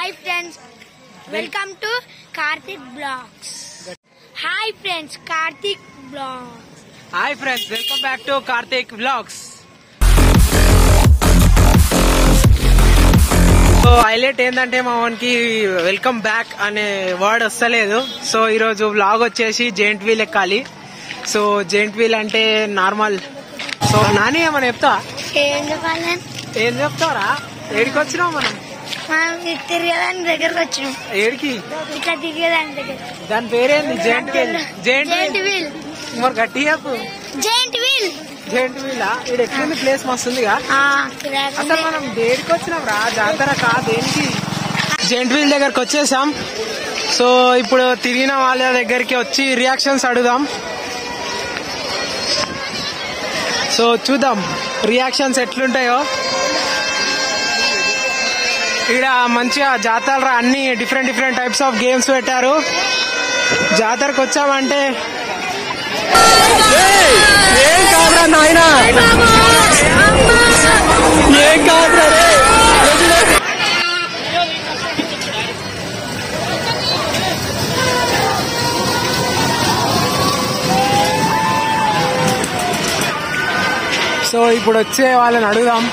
Hi friends welcome to Karthik blogs hi friends Karthik blogs hi friends welcome back to Karthik blogs so highlight ఏంటంటే మా వానికి welcome back అనే word వస్తలేదు. So ఈరోజు vlog వచ్చేసి giant wheel ఎక్కాలి so giant wheel అంటే normal so Nani ఏమని చెప్తా ఏం చెప్తారా ఏడికి వచ్చినావు మనం? మనం తిరగదాని దగ్గరకు వచ్చినాం. ఏడికి? ఇట్లా తిరిగేదాని దగ్గర. దాని పేరేంది? Giant wheel. Giant giant wheel. మరి గట్టి జెయింట్ వీల్. Giant wheel? ఇది ఎట్లుంది ప్లేస్ మస్తుందిగా అసలు మనం దేనికి వచ్చినాం రా? జాతర కా దేనికి? జెంట్ వీల్ దగ్గరకు వచ్చేసాం. సో ఇప్పుడు తిరిగిన వాళ్ళ దగ్గరికి వచ్చి రియాక్షన్స్ అడుగుదాం. సో చూద్దాం. రియాక్షన్స్ ఎట్లుంటాయో. ఇక్కడ మంచిగా జాతర అన్ని different different types of games పెట్టారు. జాతరకు వచ్చామంటే. ఏం కాదురా నాయనా? ఏం కాదురా? సో ఇప్పుడు వచ్చే వాళ్ళని అడుగుదాం.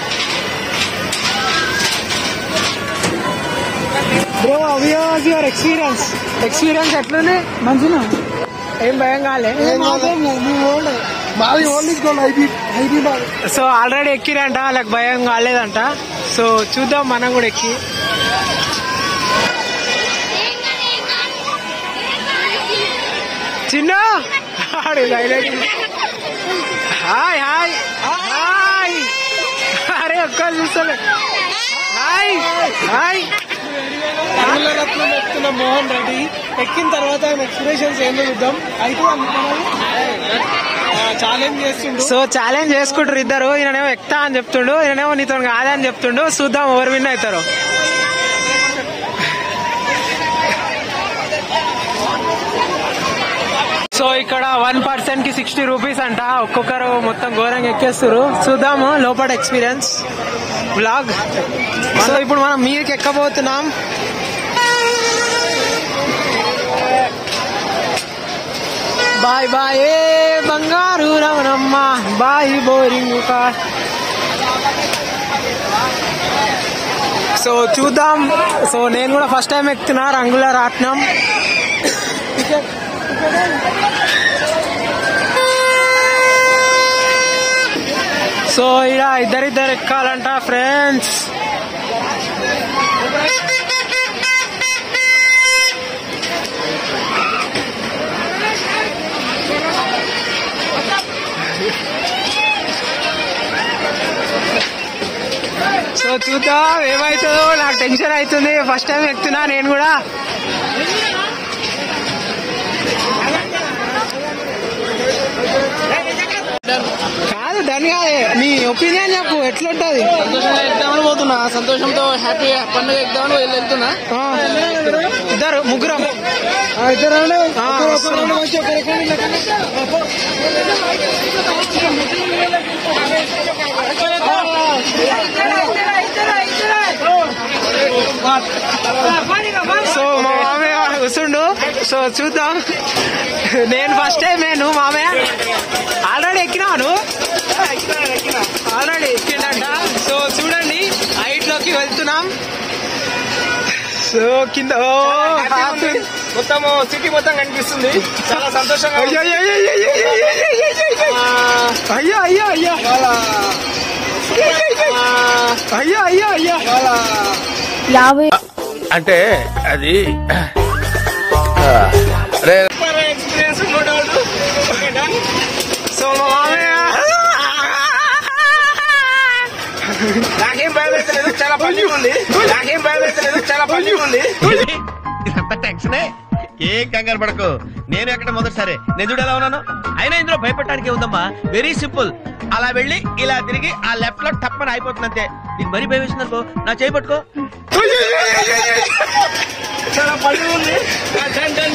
Bro how is your experience experience ఎట్లుంది మంచిగా ఏం భయం కాలే మాది ఓల్డ్ ఇస్ గోల్ ఐబీ ఐబీ బాల్ సో ఆల్రెడీ ఎక్కిరంట వాళ్ళకి భయం కాలేదంట సో చూద్దాం మనం కూడా ఎక్కి చిన్న ఆడు హైలైట్ హాయ్ హాయ్ హాయ్ అరే ఒక్కరు చూస్తలే హాయ్ హాయ్ ఎక్కిన తర్వాత ఆయన ఎక్స్ప్రెషన్స్ ఏందో చూద్దాం అయితే ఛాలెంజ్ చేస్తుండు. సో ఛాలెంజ్ చేసుకుంటారు ఇద్దరు. ఈయనేమో ఎక్తా అని చెప్తుండు. ఈయనేమో నీతో కాదని చెప్తుండు. చూద్దాం ఎవరు విన్ అవుతారు. సో ఇక్కడ వన్ పర్సన్కి సిక్స్టీ రూపీస్ అంట. ఒక్కొక్కరు మొత్తం ఘోరంగా ఎక్కేస్తారు చూద్దాము లోపల ఎక్స్పీరియన్స్. బ్లాగ్ సో ఇప్పుడు మనం మీదకి ఎక్కబోతున్నాం. Bye bye. ఏ బంగారు Ramanamma bye boring car. So చూద్దాం. సో నేను కూడా ఫస్ట్ టైం ఎక్కుతున్నా రంగుల రాట్నం. సో ఇలా ఇద్దరిద్దరు ఎక్కాలంట ఫ్రెండ్స్ చూద్దాం. ఏమవుతుందో? నాకు టెన్షన్ అవుతుంది. ఫస్ట్ టైం ఎక్కుతున్నా నేను కూడా. కాదు దాని కాదే నీ ఒపీనియన్ చెప్పు. ఎట్లుంటది? సంతోషంగా ఎగ్దామని పోతున్నా. సంతోషంతో హ్యాపీ పండుగ ఎగ్దామని వెళ్ళి వెళ్తున్నా. ఆ, ఇద్దరు ముగ్గురం. ఇద్దరు. సో మా మామయ్య కూర్చుండు సో చూద్దాం నేను ఫస్ట్ టైం నేను మామయ్య ఆల్రెడీ ఎక్కినాను ఆల్రెడీ ఎక్కిందంట సో చూడండి హైట్లోకి వెళ్తున్నాం సో కింద మొత్తం సిటీ మొత్తం కనిపిస్తుంది చాలా సంతోషంగా అయ్యా అయ్యా అయ్యా అయ్యా అయ్యా అయ్యా యాభై అంటే అది నాకేం భయం లేదు చాలా పని ఉంది. నాకేం భయం లేదు చాలా పని ఉంది. ఏం కంగారు పడకు నేను ఎక్కడ మొదటిసారి నేను చూడు ఎలా ఉన్నాను అయినా ఇందులో భయపడటానికి ఉందమ్మా వెరీ సింపుల్ అలా వెళ్ళి ఇలా తిరిగి ఆ లెఫ్ట్లో టప్పని అయిపోతుంది అంతే నీకు మరీ భయం వేసింది అనుకో నా చేయి పట్టుకో నాకైతే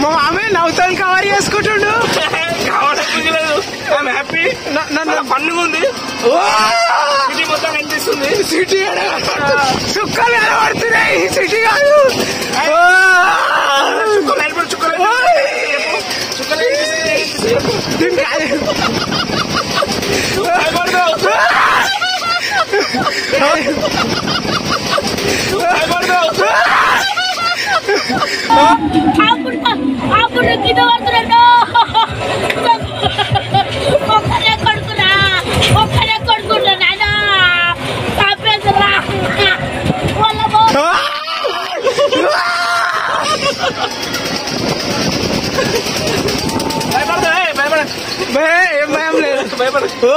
మా మామయ్య నవ్వుతాను కవర్ చేసుకుంటుండు. హ్యాపీ నన్ను పండుగ ఉంది! సిటీ మొత్తం కనిపిస్తుంది. సిటీ. చుక్కలు కనబడుతున్నాయి. సిటీ కాదు! చుక్కలు అయిపోయి చుక్కలు ఓయ్! చుక్కలు కనిపిస్తుంది. దీని కాదు. భయపడదు. భయపడదు. అప్పుడు అప్పుడు కింద పడుతున్నాడు ఒక్కరే కొడుకురా ఒక్కరే కొడుకురా నాయన తాపేసరా వాళ్ళ ఆ! భయపడదు ఏయ్, భయపడదు బే, ఏం భయం లేదు భయపడదు ఓ!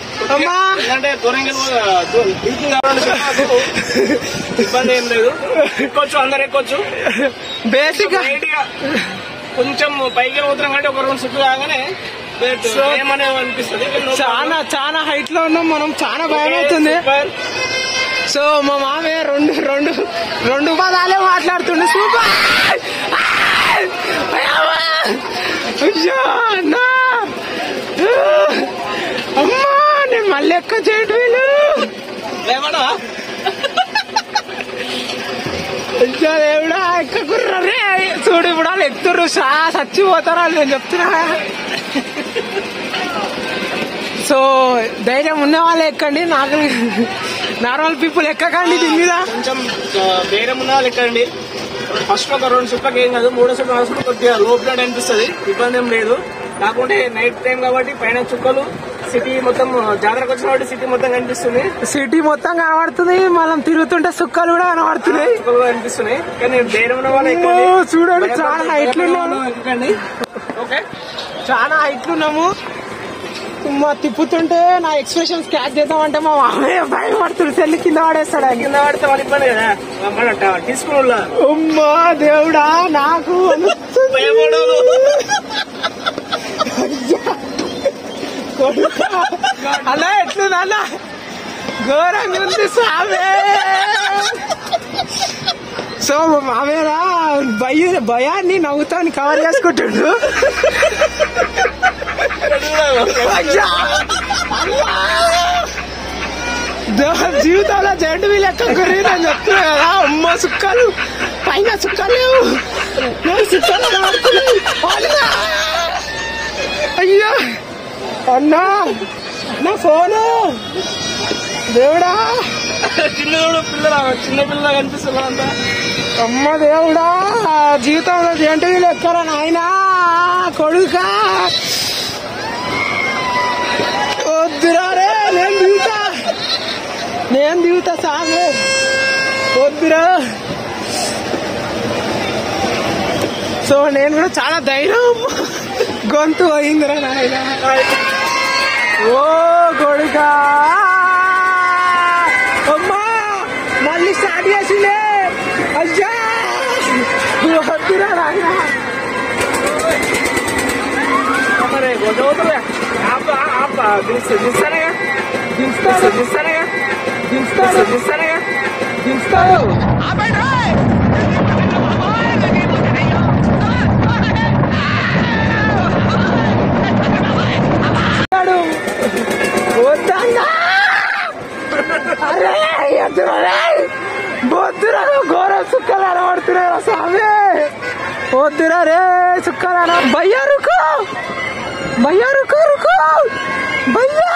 ఇబ్బంది ఏం లేదు. ఎక్కొచ్చు అందరు ఎక్కొచ్చు. బేసిక్ కొంచెం పైకి పోతున్నాం కంటే ఒక రెండు సుట్లు కాగానే చాలా చాలా హైట్లో ఉన్నాం మనం చాలా భయం అవుతుంది సో మా మామయ్య రెండు రెండు రెండు పదాలే మాట్లాడుతుండే. సూపర్. అమ్మా. మళ్ళీ ఎక్క చేయటం వీళ్ళు దేవుడా ఎక్క కుర్రే చూడు ఇప్పుడు వాళ్ళు ఎక్కుతుర్రు సా చచ్చిపోతారు వాళ్ళు నేను చెప్తున్నా. సో ధైర్యం ఉన్న వాళ్ళు ఎక్కండి. నాకు నార్మల్ పీపుల్ ఎక్కకండి దీని మీద. కొంచెం బేరం ఉన్న వాళ్ళు ఎక్కండి. ఫస్ట్ ఒక రెండు సుట్లకి ఏం కాదు మూడో సుట్ల నాలుగు సుట్ల కొద్దిగా లో బ్లడ్ అనిపిస్తుంది. ఇబ్బంది ఏం లేదు. కాకుంటే నైట్ టైం కాబట్టి పైన చుక్కలు సిటీ మొత్తం జాతరకు వచ్చిన సిటీ మొత్తం కనిపిస్తుంది. సిటీ మొత్తం కనబడుతుంది. మనం తిరుగుతుంటే సుక్కలు కూడా కనబడుతున్నాయి. కనిపిస్తున్నాయి. కానీ చూడండి, చాలా height లో భయపడే ఉన్నాము. వాళ్ళు ఎక్కండి ఓకే. చాలా హైట్లు ఉన్నాము. మా తిప్పుతుంటే నా ఎక్స్ప్రెషన్స్ క్యాచ్ చేద్దామంటే మా మామయ్య భయపడుతుంది. సెల్లి కింద పడేస్తాడు. కింద పడితే వాళ్ళు ఇబ్బంది కదా? తీసుకుని అమ్మా దేవుడా నాకు భయపడదు అన్న అలా ఎట్లుంది అలా ఘోరంగా ఉంది స్వామి సో మామేరా భయ భయాన్ని నవ్వుతాను కవర్ చేసుకుంటుండు జీవితంలో జండు వీళ్ళు ఎక్కడ గురించి చెప్తున్నా కదా అమ్మ సుక్కలు పైన సుక్కలు లేవు. నేను సుక్కలు కనబడుతున్నాయి. అయ్యా! అన్నా నా ఫోను. దేవుడా. చిన్న పిల్లల చిన్న పిల్లల కనిపిస్తున్నారు అంతా? అమ్మ దేవుడా జీవితంలో జంటు వీళ్ళు ఎక్కరా నాయనా? కొడుకా. వద్దురా రే నేను దిగుతా. నేను దిగుతా సాగు. వద్దురా. సో నేను కూడా చాలా ధైర్యం. గొంతు అయిందిరా నాయన. वो घोड़ी अम्मा मल्ली साड़ी ऐसी ले अच्छा बहुत बुरा लगा हमारे गोदो तो आप आप दिस दिस रहेगा दिस दिस रहेगा दिस दिस रहेगा दिस रहेगा వద్దన్నా అరే ఎదురు వద్దురా ఘోరం సుక్కలు అనబడుతున్నారా స్వామి వద్దురా రే సుక్కలు అన భయ్యా రుకో భయ్యా రుకో రుకో భయ్యా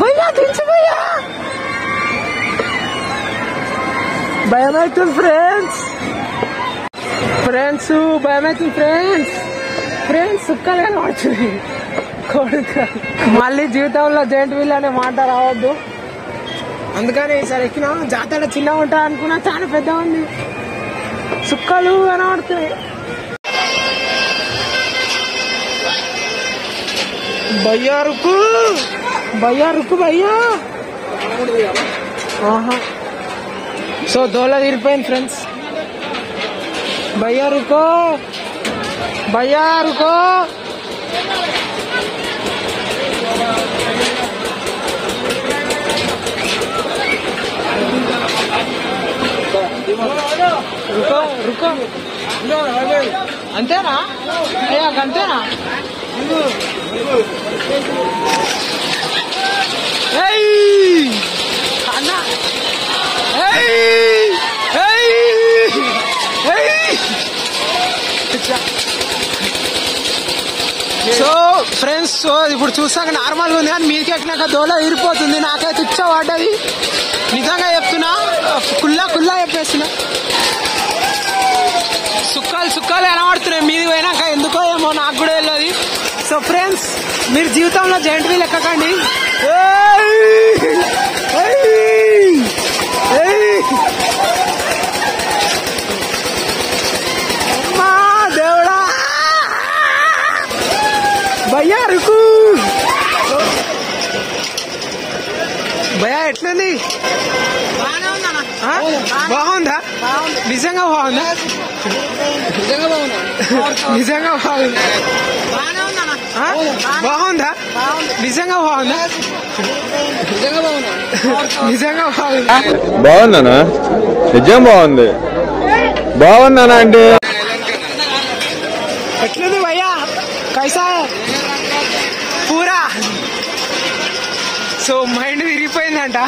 భయ్యా దించు భయ్యా భయమవుతుంది ఫ్రెండ్స్ ఫ్రెండ్స్ భయమవుతుంది ఫ్రెండ్స్ ఫ్రెండ్స్ సుక్కలు కనబడుతుంది మళ్ళీ జీవితంలో జాయింట్ వీల్ అనే మాట రావద్దు. అందుకని ఈసారి ఎక్కినా జాతర చిన్న ఉంటా అనుకున్నా చాలా పెద్ద ఉంది సుక్కలు కనబడుతున్నాయి. భయ్యా రుక్కు! భయ్యా రుక్కు ఆహా. సో దోళ తీరిపోయింది ఫ్రెండ్స్ భయ్యా రుకో రుకో రుకో. అంతేనా? అయ్యా అంతేనా? సో ఫ్రెండ్స్ సో ఇప్పుడు చూసాక నార్మల్గా ఉంది కానీ మీకు ఎక్కినాక దోల ఇరిపోతుంది నాకైతే ఇచ్చా పడ్డది నిజంగా చెప్తున్నా. కుల్లా కుల్లా చెప్పేస్తున్నా. సుక్కాలు సుక్కాలు ఎలా పడుతున్నాయి మీది పోయినాక ఎందుకో ఏమో నాకు కూడా వెళ్ళదు సో ఫ్రెండ్స్ మీరు జీవితంలో జైంట్ వీల్ ఎక్కకండి దేవుడా! భయ్యా రుకు! భయ్యా ఎట్లుంది? ఆ? బాగుందా? నిజంగా బాగుందా. నిజంగా బాగుందా? ఆ? బాగుందా? నిజంగా బాగుందా? నిజంగా బాగుందా? బాగుందనా నిజం బాగుంది. బాగుందనా అంటే ఎట్లుంది భయ్యా? కైసా? పూరా? సో మైండ్ విరిగిపోయిందంట.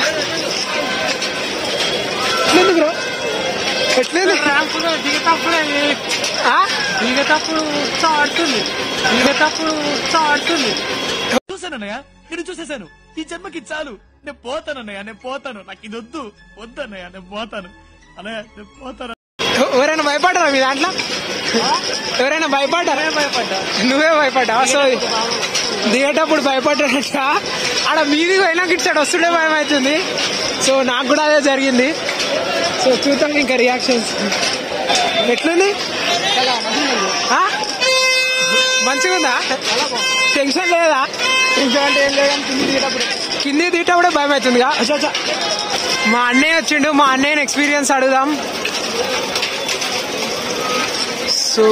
ఎట్లుంది ఆ? దిగేటప్పుడు ఉత్సాహం ఆడుతుంది. దిగేటప్పుడు ఉత్సాహం ఆడుతుంది. చూసానన్నయ్య నేను చూసేశాను. ఈ జన్మకి చాలు. నేను పోతానన్నయ్య నేను పోతాను. నాకు ఇది వద్దు. వద్దన్నయ్య నేను పోతాను. అన్నయ్య నేను పోతాను. ఎవరైనా భయపడ్డారా మీ దాంట్లో? ఎవరైనా భయపడ్డారా? భయపడ్డా? నువ్వే భయపడ్డావా సో దిగేటప్పుడు భయపడ్డాడట. ఆడ మీది పోయినాక ఇచ్చాడు వస్తుండే భయం అవుతుంది సో నాకు కూడా అదే జరిగింది. సో చూద్దాం ఇంకా రియాక్షన్స్ ఎట్లుంది? మంచిగా ఉందా టెన్షన్ లేదా? టెన్షన్ అంటే ఏం లేదా కింది దిగేటప్పుడు కింది దిగేటప్పుడే భయం అవుతుందిగా. మా అన్నయ్య వచ్చిండు మా అన్నయ్యని ఎక్స్పీరియన్స్ అడుగుదాం. సో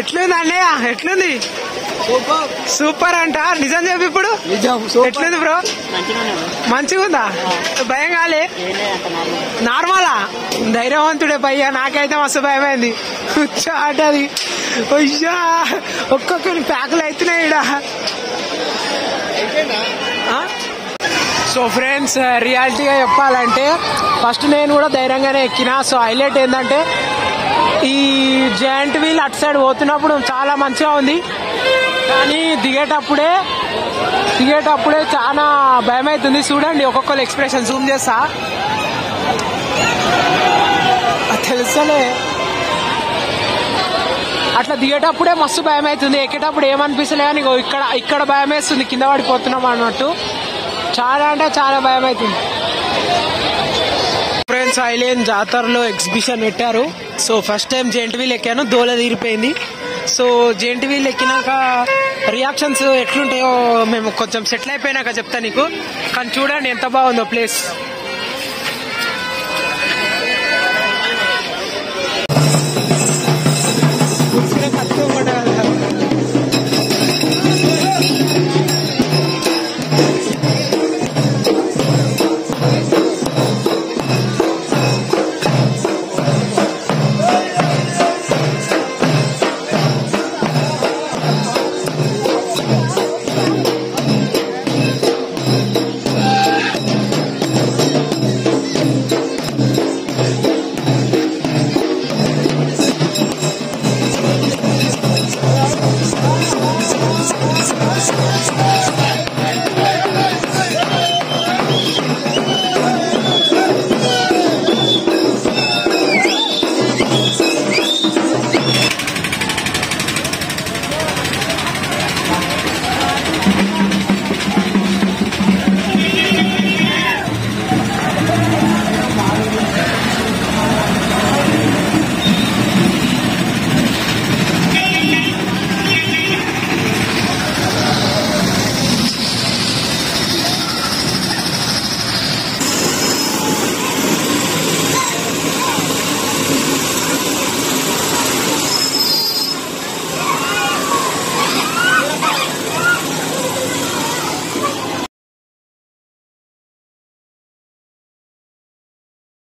ఎట్లుంది అన్నయ్య? ఎట్లుంది? సూపర్. అంట. నిజం చెప్పి ఇప్పుడు. ఎట్లుంది బ్రో? మంచిగా ఉందా? భయం కాలే. నార్మలా? ధైర్యవంతుడే భయ్యా. నాకైతే మస్తు భయమైంది. అది. అయ్యా ఒక్కొక్కరి ప్యాకులు అవుతున్నాయి? సో ఫ్రెండ్స్ రియాలిటీగా చెప్పాలంటే ఫస్ట్ నేను కూడా ధైర్యంగానే ఎక్కిన. సో హైలైట్ ఏంటంటే ఈ జాయింట్ వీల్ అటు సైడ్ పోతున్నప్పుడు చాలా మంచిగా ఉంది. కానీ దిగేటప్పుడే దిగేటప్పుడే చాలా భయం అవుతుంది చూడండి ఒక్కొక్కరు ఎక్స్ప్రెషన్ జూమ్ చేస్తా. అది తెలుసలే అట్లా దిగేటప్పుడే మస్తు భయం అవుతుంది ఎక్కేటప్పుడు ఏమనిపిస్తలే కానీ ఇక్కడ ఇక్కడ భయం వేస్తుంది కింద పడిపోతున్నాం అన్నట్టు. చాలా అంటే చాలా భయం అవుతుంది ఫ్రెండ్స్ ఐలేన్ జాతరలో ఎగ్జిబిషన్ పెట్టారు. So first time giant wheel ఎక్కాను. దోల తీరిపోయింది. సో జేఎన్టీవీ వీల్ ఎక్కినాక రియాక్షన్స్ ఎట్లుంటాయో మేము కొంచెం సెటిల్ అయిపోయినాక చెప్తా నీకు. కానీ చూడండి ఎంత బాగుందో ప్లేస్